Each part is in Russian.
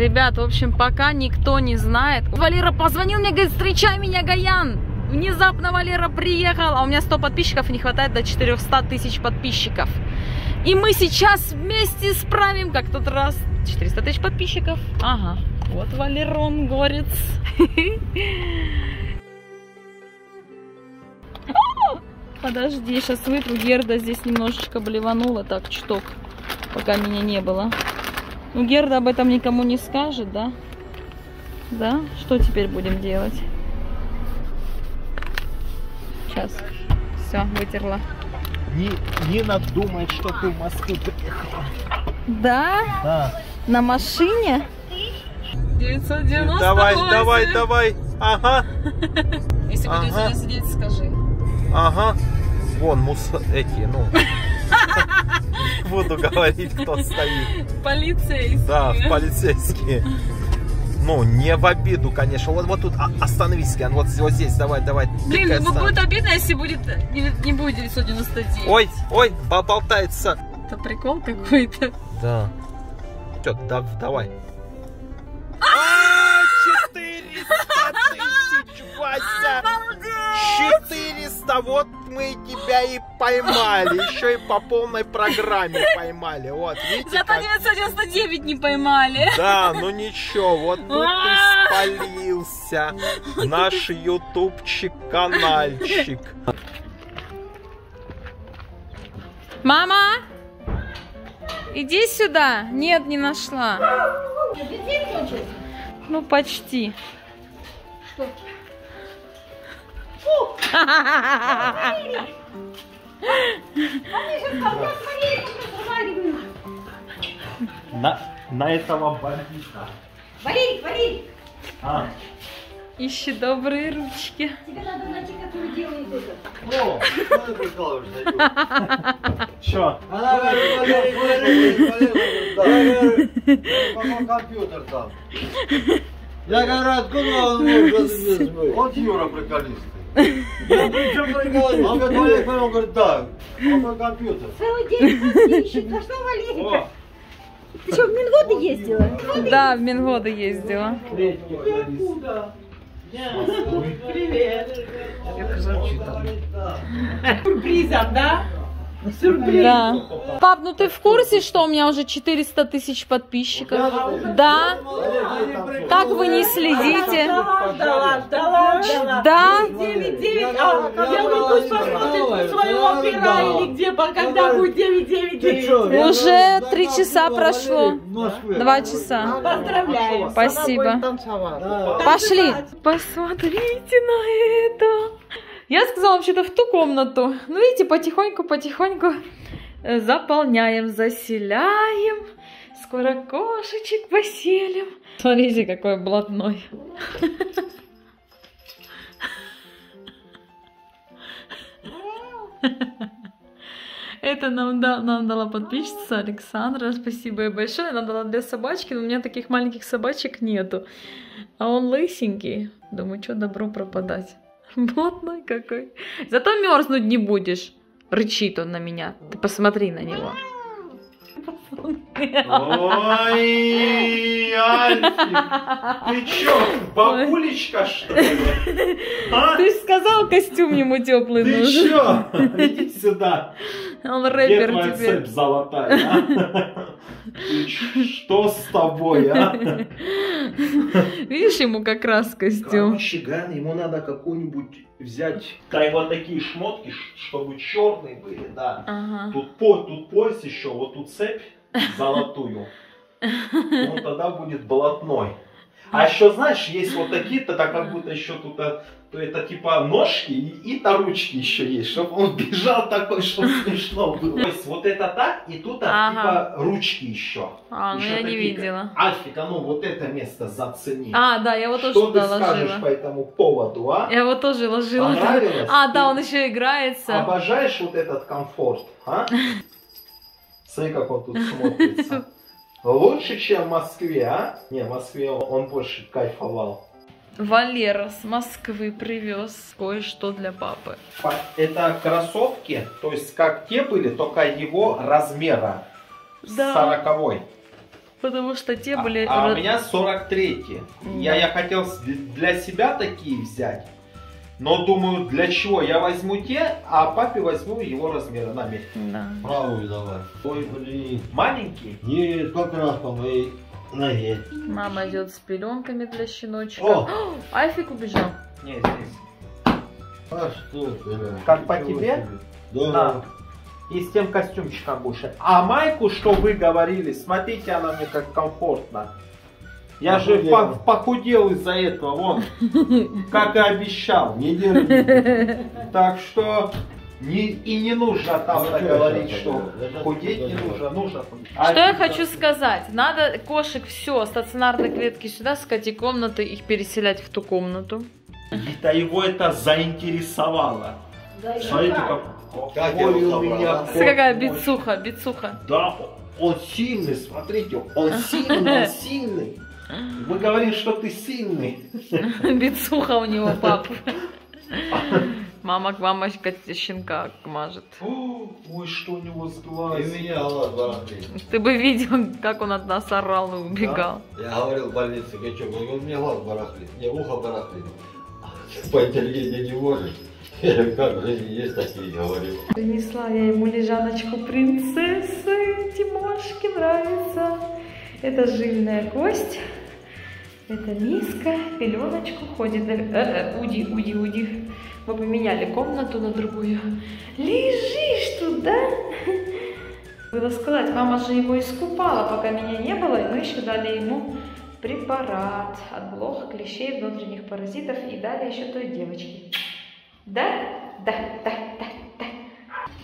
Ребят, в общем, пока никто не знает. Валера позвонил мне, говорит, встречай меня, Гаян. Внезапно Валера приехал, а у меня 100 подписчиков не хватает до 400 тысяч подписчиков. И мы сейчас вместе справим, как тот раз, 400 тысяч подписчиков. Ага, вот Валерон Горец. Подожди, сейчас вытру. Герда здесь немножечко блеванула, так, чуток, пока меня не было. Ну, Герда об этом никому не скажет, да? Да? Что теперь будем делать? Сейчас. Все, вытерла. Не, не надумай, что ты в Москву приехала. Да? Да. На машине? 990 Давай, давай, давай. Ага, Если Ага. сегодня сидеть, скажи. ага. Вон мус... эти, ну. Буду говорить, кто стоит. Полицейские. Да, полицейские. Ну, не в обиду, конечно. Вот, вот тут а, остановись, Ген, вот, вот здесь, давай, давай. Блин, ну будет обидно, если будет не, не будет 999. Ой, ой, бо- болтается. Это прикол какой-то. Да. Чё, да, давай. А, 400 тысяч, Вася! 400, вот мы тебя и поймали. Еще и по полной программе поймали. Вот, видите, Зато как... 999 не поймали. Да, ну ничего, вот тут А! и спалился наш ютубчик-канальчик. Мама! Иди сюда. Нет, не нашла. Ну, почти. На, на этого бандита. Валерик, Валерик, А, Ищи добрые ручки. тебе надо найти, как он делает это. О, Владимир Николаевич найдет. чё? Она говорит, Валерий, Валерий, Валерий, говорю, какой компьютер там? Я говорю, откуда он может здесь быть? Вот Юра приколист. Я при чем приколист? Он говорит, он говорит, да. Какой компьютер? Целый день нас ищет. Нашла Валерика. Ты что, в Мингоды ездила? Да, в Мингоды ездила. Сюрпризом, да? Сюрприз. Да. Пап, ну ты в курсе, что у меня уже 400 тысяч подписчиков? Да. Как вы не следите? Ждала, ждала, ждала, ждала. Да. 9-9, а я говорю, пусть посмотрит своего опера или где, по- когда будет 9-9-9. Уже три часа прошло. Два часа. Поздравляю. Спасибо. Пошли. Посмотрите на это. Я сказала вообще-то в ту комнату. Ну, видите, потихоньку-потихоньку э, заполняем, заселяем. Скоро кошечек поселим. Смотрите, какой блатной. Это нам, да, нам дала подписчица Александра. Спасибо ей большое. Она дала для собачки, но у меня таких маленьких собачек нету. А он лысенький. Думаю, что добро пропадать. Блатной какой. Зато мерзнуть не будешь. Рычит он на меня. Ты посмотри на него. Ой, Альфик, ты чё, бабулечка что ли? А? Ты же сказал, костюм ему теплый Ты нужен. чё? Иди сюда. Он Где рэпер твоя теперь. цепь золотая, а? Что с тобой, а? Видишь, ему как раз костюм. Короче, Ган, ему надо какую-нибудь взять. Дай вот такие шмотки, чтобы черные были, да. Ага. Тут, по, тут пояс еще, вот тут цепь золотую. Он тогда будет блатной. А еще, знаешь, есть вот такие-то, так как будто еще тут, а, то это типа ножки и, и-то ручки еще есть, чтобы он бежал такой, чтобы смешно было. То есть вот это так, и тут а, Ага. типа ручки еще. А, ну Еще я не видела. Альфика, ну вот это место зацени. А, да, я его тоже Что ты туда скажешь ложила. по этому поводу, а? Я его тоже ложила. Понравилось? А, да, он еще играется. Обожаешь вот этот комфорт, а? Смотри, как он тут смотрится. Лучше, чем в Москве, а? Не, в Москве он, больше кайфовал. Валера с Москвы привез кое-что для папы. Па- Это кроссовки, то есть как те были, только его размера. Да. Сороковой. Потому что те были... А, а у меня 43 я, я хотел для себя такие взять. Но думаю, для чего? Я возьму те, а папе возьму его размера на месте. Да. Правую давай. Ой, блин. Маленький? Нет, как раз по моей ноге. Мама идет с пеленками для щеночка. О! Айфик убежал. Не, здесь. А что ты? Как по тебе? себе. Да. Да. И с тем костюмчиком больше. А майку, что вы говорили, смотрите, она мне как комфортно. Я же Похудел. по- похудел из-за этого, вон, как и обещал. Не держи. Так что не, и не нужно там Ну, так говорить, я что худеть не Я нужно, нужно худеть. Что я А хочу сказать? Надо кошек все, стационарные клетки сюда, с комнаты, их переселять в ту комнату. Да его это заинтересовало. Смотрите, как Как я у меня кот Какая бицуха, бицуха. Да, он сильный, смотрите, он сильный, он сильный. Мы говорим, что ты сильный. Бицуха у него, пап. Мама, мамочка щенка мажет. Ой, что у него с И глазом. меня глаз барахлит. Ты бы видел, как он от нас орал и убегал. Я говорил в больнице, Гачок, говорю, у меня глаз барахлит, мне ухо барахлит. По интеллигенции не может. Я как жизни есть такие, говорю. Принесла я ему лежаночку принцессы. Тимошке нравится. Это жильная кость. Это миска, пеленочку ходит. Э, э, уди, уди, уди. Мы поменяли комнату на другую. Лежишь туда. Было сказать, мама же его искупала, пока меня не было, и мы еще дали ему препарат от блох, клещей, внутренних паразитов и дали еще той девочке. Да? Да, да, да, да.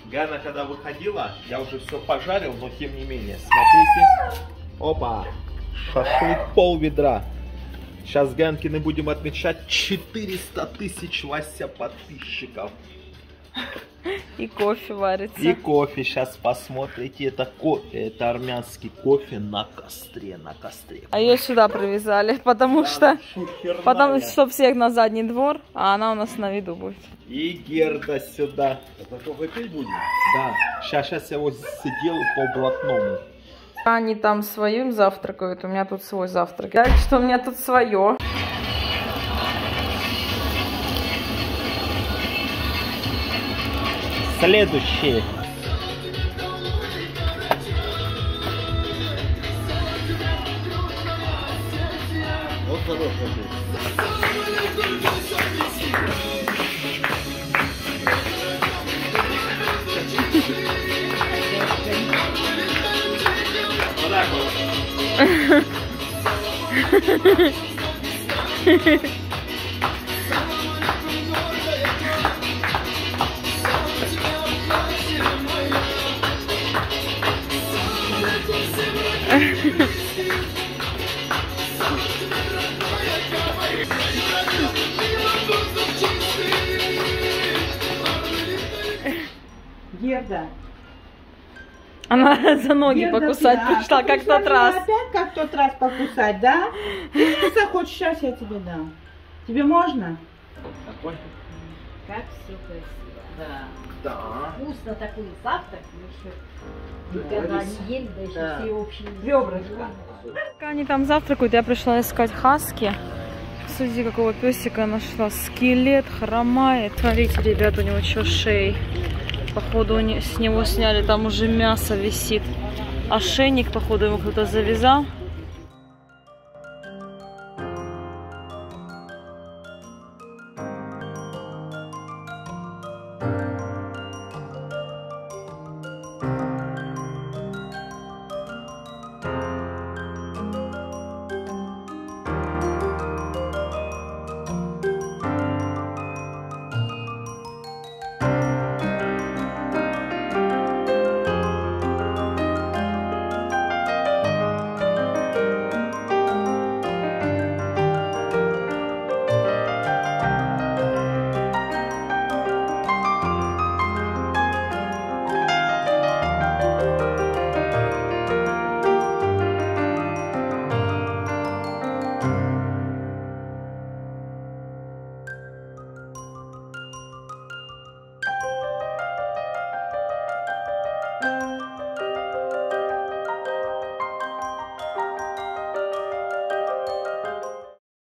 Гана, когда выходила, я уже все пожарил, но тем не менее, смотрите. Опа, шашлык пол ведра. Сейчас Ганкины будем отмечать 400 тысяч Вася подписчиков. И кофе варится. И кофе сейчас посмотрите. Это кофе, это армянский кофе на костре, на костре. А ее сюда привязали, потому что... Шухерная. Потому что всех на задний двор, а она у нас на виду будет. И Герда сюда. Это кофе пить будем? Да, сейчас, сейчас я вот сделаю по блатному. Они там своим завтракают, у меня тут свой завтрак. Так что у меня тут свое. Следующее. Вот хороший Герда. Она за ноги Герда, покусать ты, а, пришла, ты как тот раз. Опять как в тот раз покусать, да? Ты не захочешь, сейчас я тебе дам. Тебе можно? Как все красиво. Да. Да. Вкусно такой завтрак. Мы еще никогда не ели, да еще Да. все общие. Ребрышко. Пока они там завтракают, я пришла искать хаски. Смотрите, какого песика нашла. Скелет хромает. Смотрите, ребят, у него что шеи. Походу, с него сняли, там уже мясо висит. Ошейник, походу, ему кто-то завязал.